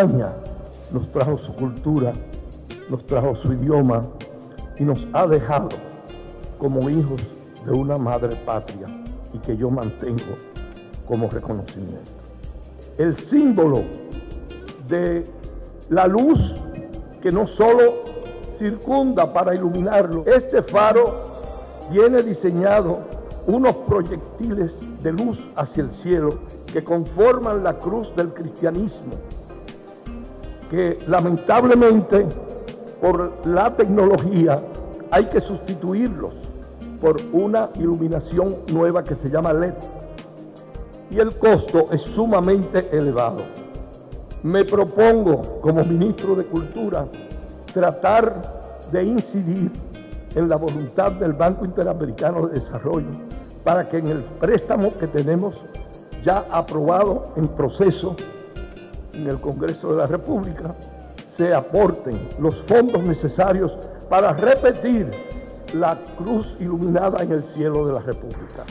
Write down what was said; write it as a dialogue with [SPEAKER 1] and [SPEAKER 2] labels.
[SPEAKER 1] España nos trajo su cultura, nos trajo su idioma y nos ha dejado como hijos de una madre patria y que yo mantengo como reconocimiento. El símbolo de la luz que no solo circunda para iluminarlo, este faro viene diseñado unos proyectiles de luz hacia el cielo que conforman la cruz del cristianismo, que lamentablemente por la tecnología hay que sustituirlos por una iluminación nueva que se llama LED. Y el costo es sumamente elevado. Me propongo como ministro de Cultura tratar de incidir en la voluntad del Banco Interamericano de Desarrollo para que en el préstamo que tenemos ya aprobado en proceso en el Congreso de la República se aporten los fondos necesarios para repetir la cruz iluminada en el cielo de la República.